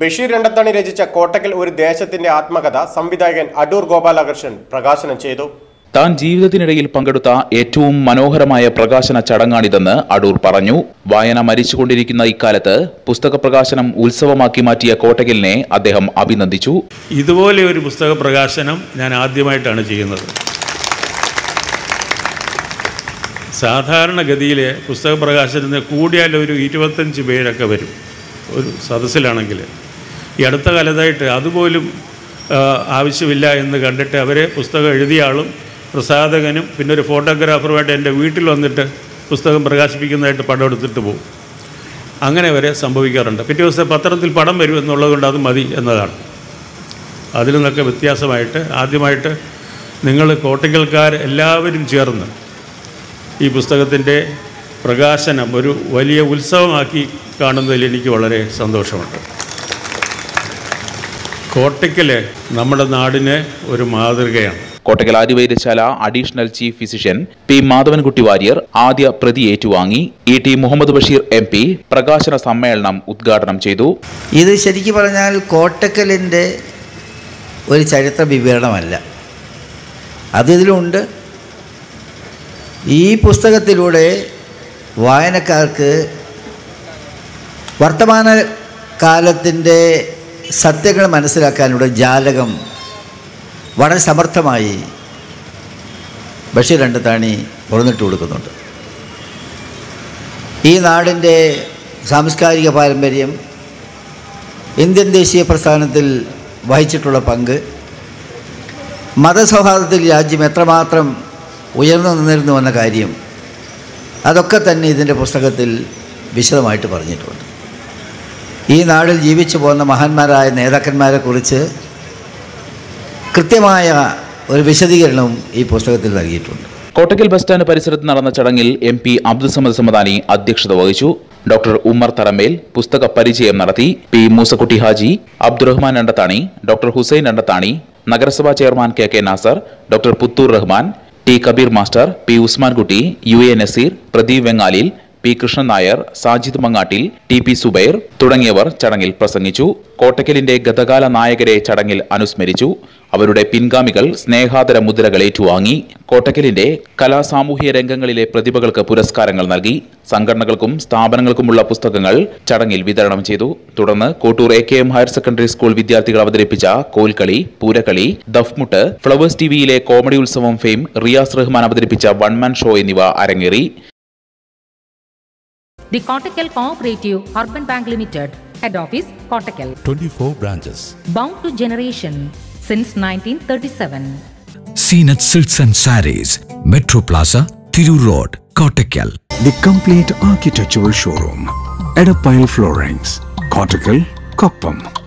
ബഷീർ രണ്ടത്താണി രചിച്ച കോട്ടക്കൽ ഒരു ദേശത്തിന്റെ ആത്മകഥ സംവിധായകൻ അടൂർ ഗോപാലകൃഷ്ണൻ പ്രകാശനം ചെയ്തു. താൻ ജീവിതത്തിനിടയിൽ പങ്കെടുത്ത ഏറ്റവും മനോഹരമായ പ്രകാശന ചടങ്ങാണിതെന്ന് അടൂർ പറഞ്ഞു. വായന മരിച്ചുകൊണ്ടിരിക്കുന്ന ഇക്കാലത്ത് പുസ്തക പ്രകാശനം ഉത്സവമാക്കി മാറ്റിയ കോട്ടകലിനെ അദ്ദേഹം അഭിനന്ദിച്ചു. ഇതുപോലെ ഒരു പുസ്തക പ്രകാശനം ഞാൻ ആദ്യമായിട്ടാണ് ചെയ്യുന്നത്. സാധാരണഗതിയിലെ പുസ്തക പ്രകാശനത്തിന് കൂടിയാൽ ഒരു ഇരുപത്തഞ്ച് പേരൊക്കെ വരും. ഒരു സദസ്സിലാണെങ്കിൽ ഈ അടുത്ത കാലത്തായിട്ട് അതുപോലും ആവശ്യമില്ല എന്ന് കണ്ടിട്ട് അവരെ പുസ്തകം എഴുതിയ ആളും പ്രസാധകനും പിന്നെ ഒരു ഫോട്ടോഗ്രാഫറുമായിട്ട് എന്റെ വീട്ടിൽ വന്നിട്ട് പുസ്തകം പ്രകാശിപ്പിക്കുന്നതായിട്ട് പടം എടുത്തിട്ട് പോകും. അങ്ങനെ വരെ സംഭവിക്കാറുണ്ട്. പിറ്റേ ദിവസത്തെ പത്രത്തിൽ പടം വരും എന്നുള്ളതുകൊണ്ട് അത് മതി എന്നതാണ്. അതിൽ നിന്നൊക്കെ വ്യത്യാസമായിട്ട് ആദ്യമായിട്ട് നിങ്ങൾ കോട്ടയ്ക്കൽക്കാർ എല്ലാവരും ചേർന്ന് ഈ പുസ്തകത്തിന്റെ പ്രകാശനം ഒരു വലിയ ഉത്സവമാക്കി കാണുന്നതിൽ എനിക്ക് വളരെ സന്തോഷമുണ്ട്. കോട്ടയ്ക്കൽ നമ്മുടെ നാടിന് ഒരു മാതൃകയാണ്. Kottakkal Aryavaidyasala additional chief physician P Madhavankutty Warrier ആദ്യ പ്രതി ഏറ്റുവാങ്ങി. E T Muhammad Basheer M P പ്രകാശന സമ്മേളനം ഉദ്ഘാടനം ചെയ്തു. ഇത് ശരിക്കും പറഞ്ഞാൽ കോട്ടക്കലിന്റെ ഒരു ചരിത്ര വിവരണമല്ല. അതിലുണ്ട് ഈ പുസ്തകത്തിലൂടെ വായനക്കാർക്ക് വർത്തമാന കാലത്തിന്റെ സത്യങ്ങൾ മനസ്സിലാക്കാനുള്ള ജാലകം വളരെ സമർത്ഥമായി ബഷീർ രണ്ടത്താണി തുറന്നിട്ട് കൊടുക്കുന്നുണ്ട്. ഈ നാടിന്റെ സാംസ്കാരിക പാരമ്പര്യം ഇന്ത്യൻ ദേശീയ പ്രസ്ഥാനത്തിൽ വഹിച്ചിട്ടുള്ള പങ്ക് മതസൗഹാർദ്ദത്തിൽ രാജ്യം എത്രമാത്രം ഉയർന്നു നിന്നിരുന്നു എന്ന കാര്യം അതൊക്കെ തന്നെ ഇതിന്റെ പുസ്തകത്തിൽ വിശദമായിട്ട് പറഞ്ഞിട്ടുണ്ട്. ഈ നാടിൽ ജീവിച്ചു പോകുന്ന മഹാന്മാരായ നേതാക്കന്മാരെ കുറിച്ച് കൃത്യമായ ഒരു വിശദീകരണവും ഈ പുസ്തകത്തിൽ നൽകിയിട്ടുണ്ട്. കോട്ടക്കൽ ബസ് സ്റ്റാൻഡ് പരിസരത്ത് നടന്ന ചടങ്ങിൽ എം പി അബ്ദുസമദ് സമദാനി അധ്യക്ഷത വഹിച്ചു. ഡോക്ടർ ഉമ്മർ തറമേൽ പുസ്തക പരിചയം നടത്തി പി മൂസക്കുട്ടി ഹാജി അബ്ദുറഹ്മാൻ അണ്ടത്താണി ഡോക്ടർ ഹുസൈൻ അണ്ടത്താണി നഗരസഭാ chairman K K Nasar doctor Puthur Rahman T Kabeer master P Usmankutty U A Naseer Pradeep Vengalil P Krishnan Nair Sajid Mangattil T P Zubair തുടങ്ങിയവർ ചടങ്ങിൽ പ്രസംഗിച്ചു. കോട്ടക്കലിന്റെ ഗതകാല നായകരെ ചടങ്ങിൽ അനുസ്മരിച്ചു. അവരുടെ പിൻഗാമികൾ സ്നേഹാതര മുദ്രകൾ ഏറ്റുവാങ്ങി. കോട്ടക്കലിന്റെ കലാസാമൂഹ്യ രംഗങ്ങളിലെ പ്രതിഭകൾക്ക് പുരസ്കാരങ്ങൾ നൽകി. സംഘടനകൾക്കും സ്ഥാപനങ്ങൾക്കുമുള്ള പുസ്തകങ്ങൾ ചടങ്ങിൽ വിതരണം ചെയ്തു. തുടർന്ന് Kottoor A K M higher secondary school വിദ്യാർത്ഥികൾ അവതരിപ്പിച്ച കോൽക്കളി പൂരക്കളി ദഫ്മുട്ട് ഫ്ലവേഴ്സ് ടിവിയിലെ കോമഡി ഉത്സവം ഫെയിം റിയാസ് റഹ്മാൻ അവതരിപ്പിച്ച വൺമാൻ ഷോ എന്നിവ അരങ്ങേറി. The Kottakkal Cooperative Urban Bank Limited, Head Office, Kottakkal. 24 branches. Bound to generation since 1937. Seen at Silks and Saris, Metro Plaza, Thiru Road, Kottakkal. The complete architectural showroom. Edapile Floorings. Cortical, Koppam.